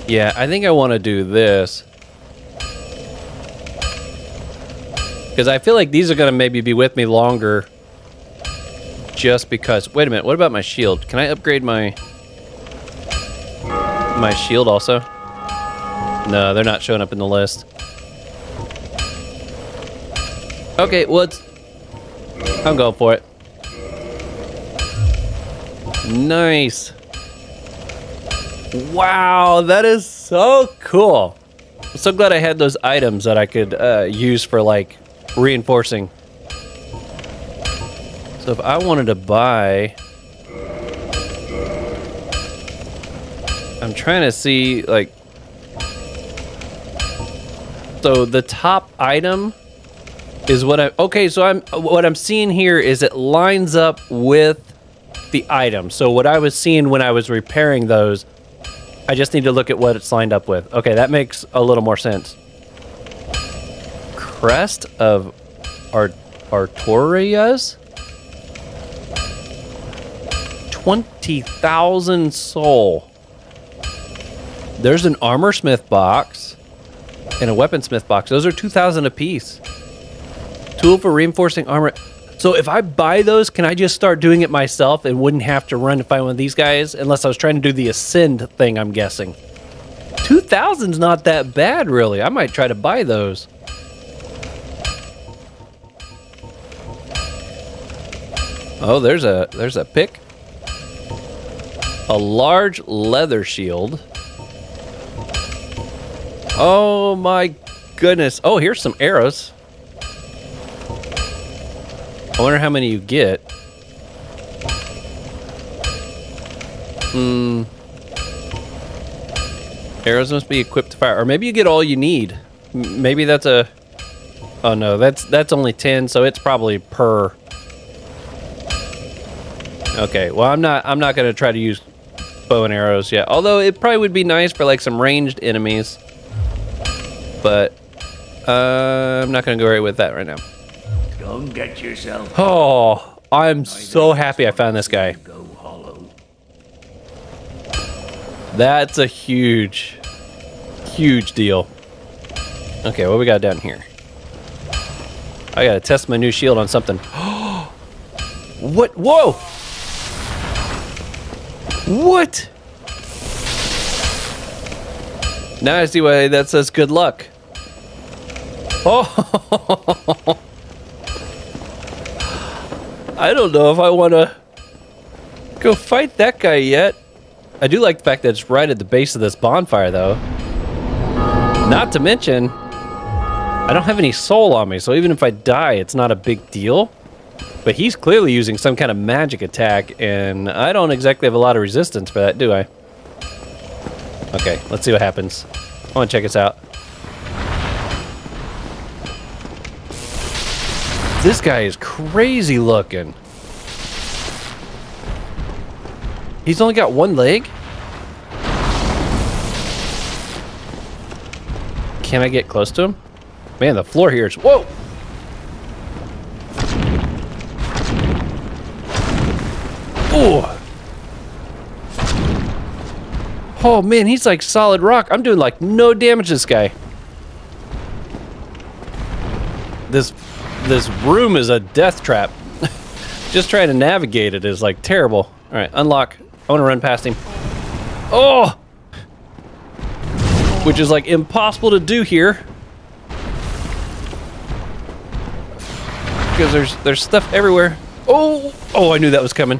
Yeah, I think I want to do this. Because I feel like these are going to maybe be with me longer. Just because. Wait a minute, what about my shield? Can I upgrade my... My shield also? No, they're not showing up in the list. Okay, well. I'm going for it. Nice. Wow, that is so cool. I'm so glad I had those items that I could uh, use for like reinforcing. So if I wanted to buy... I'm trying to see like... So the top item is what I... Okay, so I'm what I'm seeing here is it lines up with the item. So what I was seeing when I was repairing those, I just need to look at what it's lined up with. Okay, that makes a little more sense. Crest of Art Artorias? 20,000 soul. There's an armor smith box and a weaponsmith box. Those are 2,000 apiece. Tool for reinforcing armor. So if I buy those, can I just start doing it myself and wouldn't have to run to find one of these guys? Unless I was trying to do the ascend thing, I'm guessing. 2,000's not that bad, really. I might try to buy those. Oh, there's a there's a pick. A large leather shield. Oh my goodness. Oh, here's some arrows. I wonder how many you get. Hmm. Arrows must be equipped to fire, or maybe you get all you need. M maybe that's a. Oh no, that's that's only ten, so it's probably per. Okay, well I'm not I'm not gonna try to use bow and arrows yet. Although it probably would be nice for like some ranged enemies. But uh, I'm not gonna go right with that right now. Don't get yourself. Oh, I'm so happy I found this guy. Go hollow. That's a huge, huge deal. Okay, what we got down here? I gotta test my new shield on something. what? Whoa! What? Now I see why that says good luck. Oh! I don't know if I want to go fight that guy yet. I do like the fact that it's right at the base of this bonfire, though. Not to mention, I don't have any soul on me, so even if I die, it's not a big deal. But he's clearly using some kind of magic attack, and I don't exactly have a lot of resistance for that, do I? Okay, let's see what happens. I want to check this out. This guy is crazy looking. He's only got one leg? Can I get close to him? Man, the floor here is... Whoa! Ooh! Oh man, he's like solid rock. I'm doing like no damage this guy. This this room is a death trap. Just trying to navigate it is like terrible. All right, unlock. I want to run past him. Oh! Which is like impossible to do here. Because there's there's stuff everywhere. Oh! Oh, I knew that was coming.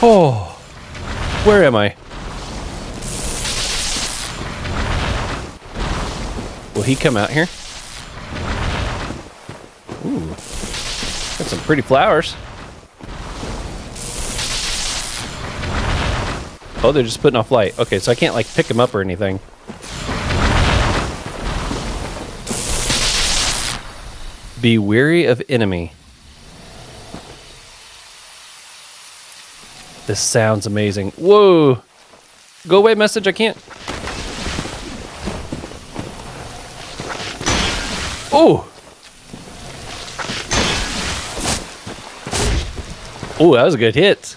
Oh. Where am I? He come out here? Ooh. Got some pretty flowers. Oh, they're just putting off light. Okay, so I can't like pick them up or anything. Be weary of enemy. This sounds amazing. Whoa! Go away, message. I can't. Oh! Oh, that was a good hit.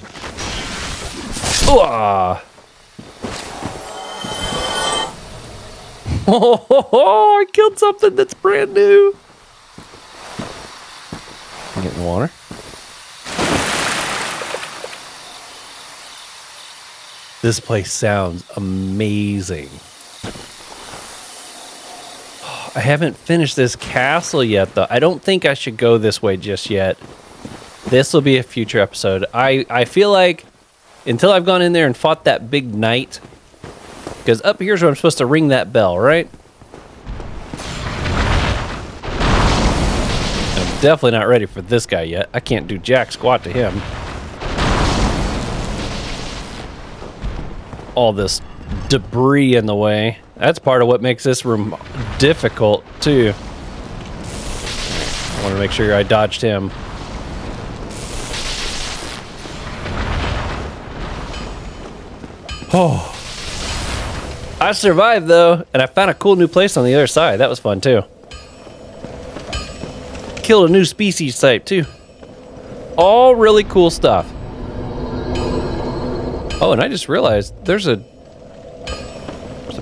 Oh! Oh, I killed something that's brand new. I'm getting water. This place sounds amazing. I haven't finished this castle yet, though. I don't think I should go this way just yet. This will be a future episode. I, I feel like until I've gone in there and fought that big knight, because up here's where I'm supposed to ring that bell, right? I'm definitely not ready for this guy yet. I can't do jack squat to him. All this debris in the way. That's part of what makes this room difficult, too. I want to make sure I dodged him. Oh. I survived, though, and I found a cool new place on the other side. That was fun, too. Killed a new species type, too. All really cool stuff. Oh, and I just realized there's a there's a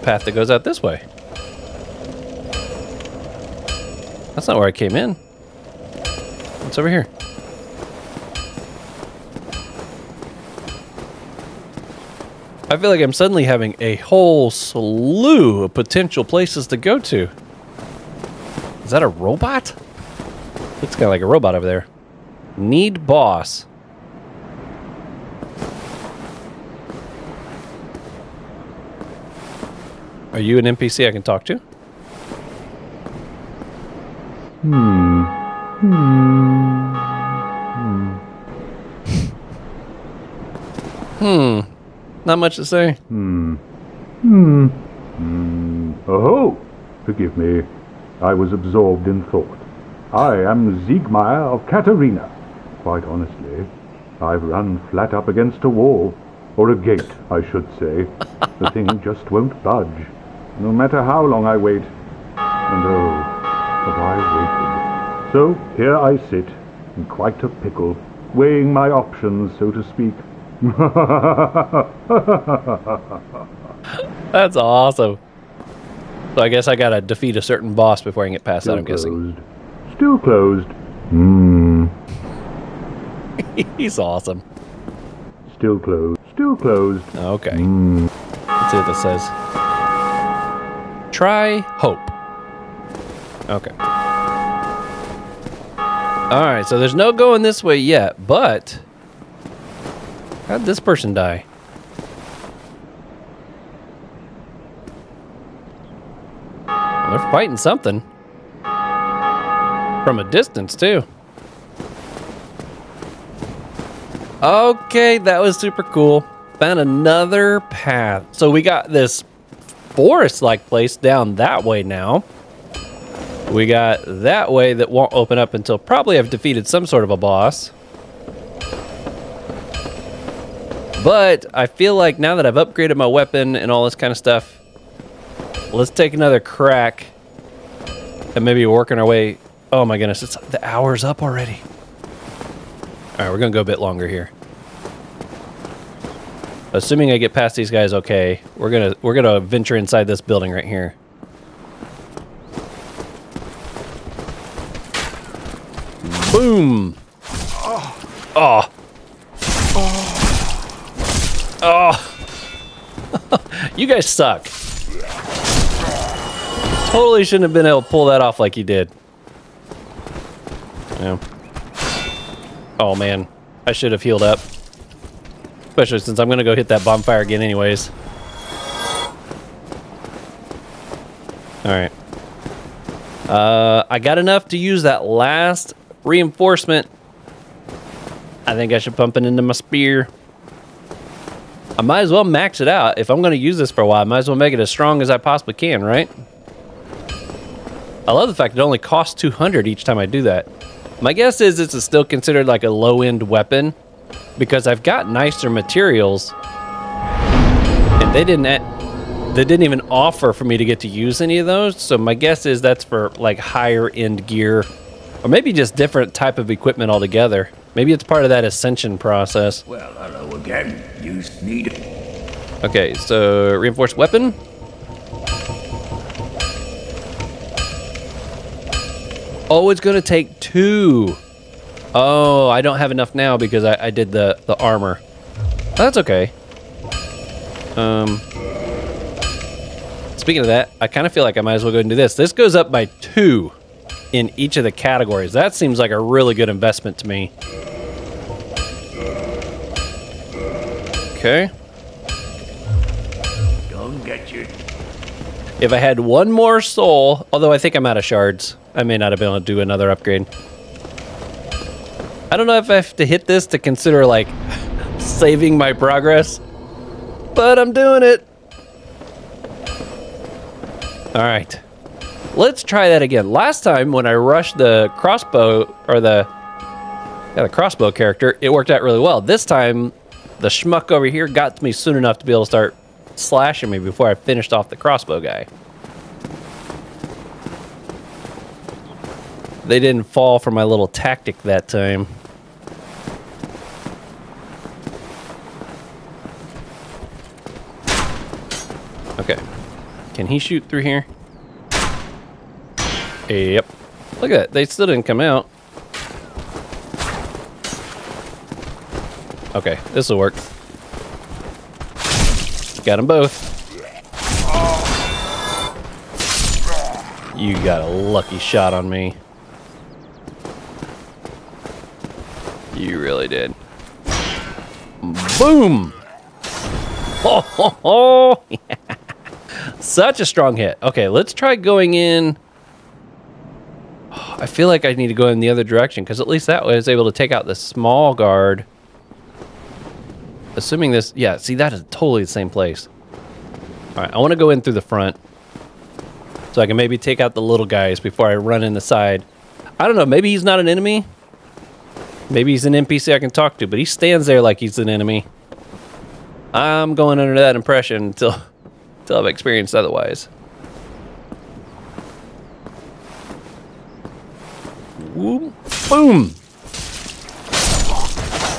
path that goes out this way. That's not where I came in. What's over here? I feel like I'm suddenly having a whole slew of potential places to go to. Is that a robot? Looks kind of like a robot over there. Need boss. Are you an NPC I can talk to? Hmm. Hmm. Hmm. Not much to say. Hmm. Hmm. Hmm. Oh, forgive me. I was absorbed in thought. I am Siegmeyer of Catarina. Quite honestly, I've run flat up against a wall. Or a gate, I should say. the thing just won't budge. No matter how long I wait. And oh, have I waited. So here I sit, in quite a pickle, weighing my options, so to speak. That's awesome. So I guess I gotta defeat a certain boss before I can get past that, I'm guessing. closed. Still closed. Hmm. He's awesome. Still closed. Still closed. Okay. Hmm. Let's see what this says. Try hope. Okay. Alright, so there's no going this way yet, but... How'd this person die? Well, they're fighting something. From a distance, too. Okay, that was super cool. Found another path. So we got this forest-like place down that way now. We got that way that won't open up until probably I've defeated some sort of a boss. But I feel like now that I've upgraded my weapon and all this kind of stuff, let's take another crack and maybe working our way. Oh my goodness, it's the hour's up already. All right, we're gonna go a bit longer here. Assuming I get past these guys okay, we're gonna we're gonna venture inside this building right here. Boom! Oh. Oh. Oh. you guys suck. Totally shouldn't have been able to pull that off like you did. Yeah. Oh man, I should have healed up. Especially since I'm gonna go hit that bonfire again anyways. Alright. Uh, I got enough to use that last reinforcement. I think I should pump it into my spear. I might as well max it out. If I'm going to use this for a while, I might as well make it as strong as I possibly can, right? I love the fact it only costs 200 each time I do that. My guess is it's still considered like a low-end weapon because I've got nicer materials and they didn't they didn't even offer for me to get to use any of those. So my guess is that's for like higher end gear or maybe just different type of equipment altogether. Maybe it's part of that ascension process. Well, hello again. You need Okay, so reinforced weapon. Oh, it's gonna take two. Oh, I don't have enough now because I, I did the, the armor. That's okay. Um, speaking of that, I kind of feel like I might as well go and do this. This goes up by two in each of the categories. That seems like a really good investment to me. Okay. don't get you. If I had one more soul, although I think I'm out of shards, I may not have been able to do another upgrade. I don't know if I have to hit this to consider like saving my progress, but I'm doing it. All right, let's try that again. Last time when I rushed the crossbow or the yeah, the crossbow character, it worked out really well. This time, the schmuck over here got to me soon enough to be able to start slashing me before I finished off the crossbow guy. They didn't fall for my little tactic that time. Okay. Can he shoot through here? Yep. Look at that. They still didn't come out. Okay, this will work. Got them both. You got a lucky shot on me. You really did. Boom! Oh, ho, ho. Such a strong hit. Okay, let's try going in. I feel like I need to go in the other direction because at least that way I was able to take out the small guard. Assuming this, yeah, see, that is totally the same place. All right, I want to go in through the front so I can maybe take out the little guys before I run in the side. I don't know, maybe he's not an enemy. Maybe he's an NPC I can talk to, but he stands there like he's an enemy. I'm going under that impression until, until I've experienced otherwise. Boom!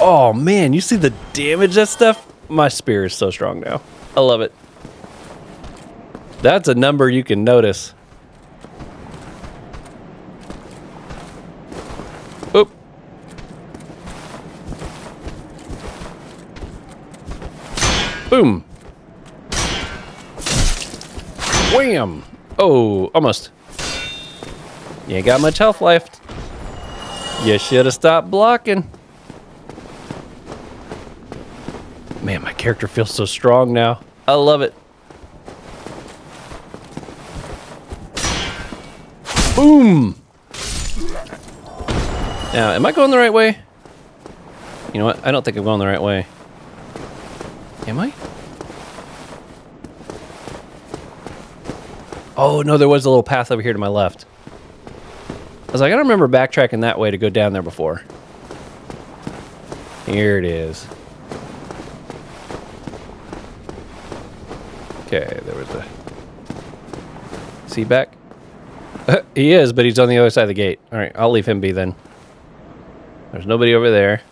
Oh man, you see the damage that stuff? My spear is so strong now. I love it. That's a number you can notice. Oop. Boom. Wham! Oh, almost. You ain't got much health left. You should have stopped blocking. Man, my character feels so strong now. I love it. Boom! Now, am I going the right way? You know what? I don't think I'm going the right way. Am I? Oh, no, there was a little path over here to my left. I was like, I don't remember backtracking that way to go down there before. Here it is. Okay, there was a... Is he back? he is, but he's on the other side of the gate. All right, I'll leave him be then. There's nobody over there.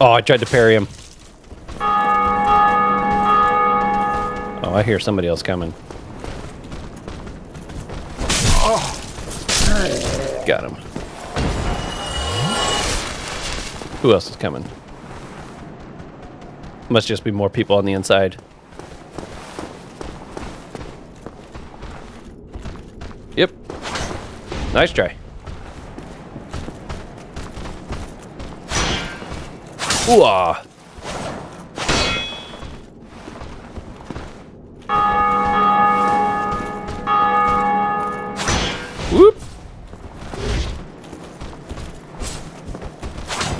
Oh, I tried to parry him. I hear somebody else coming. Oh. Got him. Who else is coming? Must just be more people on the inside. Yep. Nice try. Ooh ah.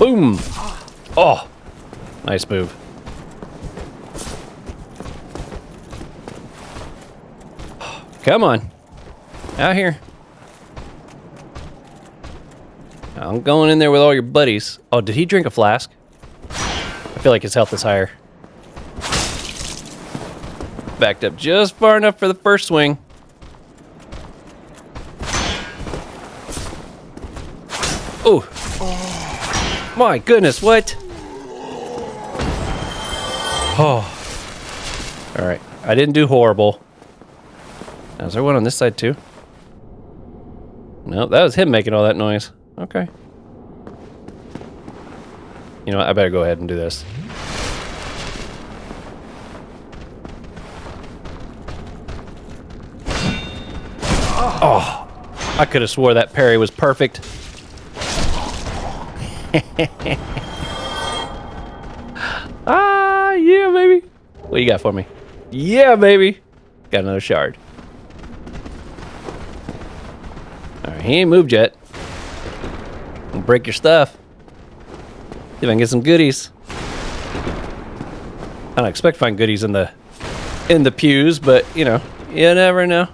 Boom. Oh. Nice move. Come on. Out here. I'm going in there with all your buddies. Oh, did he drink a flask? I feel like his health is higher. Backed up just far enough for the first swing. Oh. My goodness, what? Oh. All right. I didn't do horrible. Now, is there one on this side too? No, that was him making all that noise. Okay. You know what? I better go ahead and do this. Oh, I could have swore that parry was perfect. ah, yeah, baby. What you got for me? Yeah, baby. Got another shard. All right, he ain't moved yet. Don't break your stuff. See if I can get some goodies. I don't expect to find goodies in the in the pews, but you know, you never know.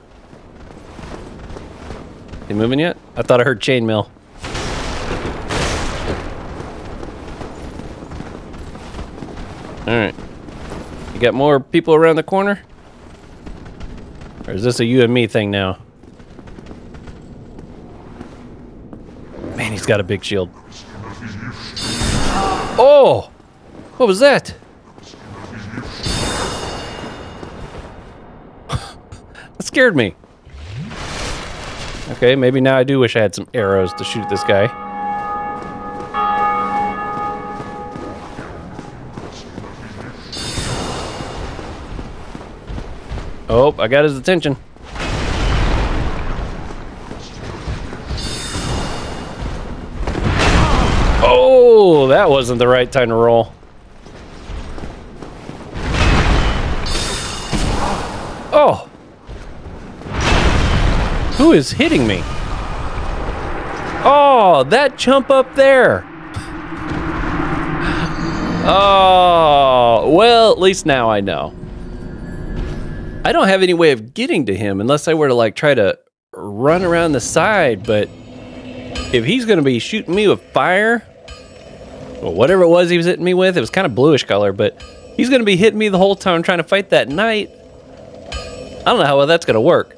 He moving yet? I thought I heard chainmail. All right. You got more people around the corner? Or is this a you and me thing now? Man, he's got a big shield. Oh! What was that? that scared me. Okay, maybe now I do wish I had some arrows to shoot this guy. Oh, I got his attention. Oh, that wasn't the right time to roll. Oh. Who is hitting me? Oh, that chump up there. Oh, well, at least now I know. I don't have any way of getting to him unless I were to like try to run around the side, but if he's to be shooting me with fire, or whatever it was he was hitting me with, it was kind of bluish color, but he's to be hitting me the whole time trying to fight that knight. I don't know how well that's to work.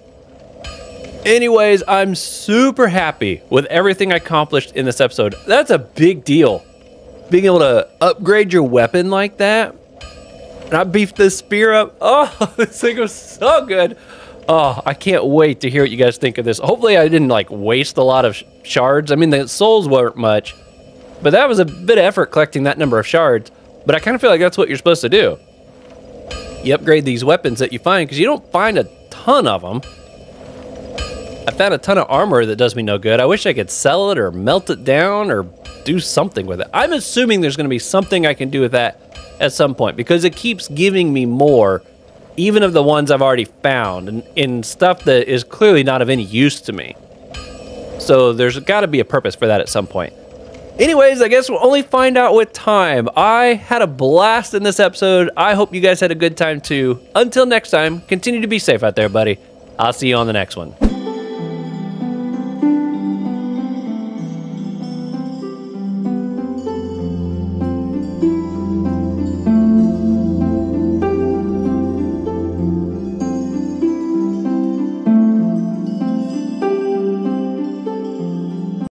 Anyways, I'm super happy with everything I accomplished in this episode. That's a big deal. Being able to upgrade your weapon like that. And I beefed this spear up. Oh, this thing was so good. Oh, I can't wait to hear what you guys think of this. Hopefully I didn't like waste a lot of shards. I mean, the souls weren't much, but that was a bit of effort collecting that number of shards. But I kind of feel like that's what you're supposed to do. You upgrade these weapons that you find because you don't find a ton of them. I found a ton of armor that does me no good. I wish I could sell it or melt it down or do something with it. I'm assuming there's going to be something I can do with that at some point because it keeps giving me more, even of the ones I've already found, and in stuff that is clearly not of any use to me. So there's got to be a purpose for that at some point. Anyways, I guess we'll only find out with time. I had a blast in this episode. I hope you guys had a good time too. Until next time, continue to be safe out there, buddy. I'll see you on the next one.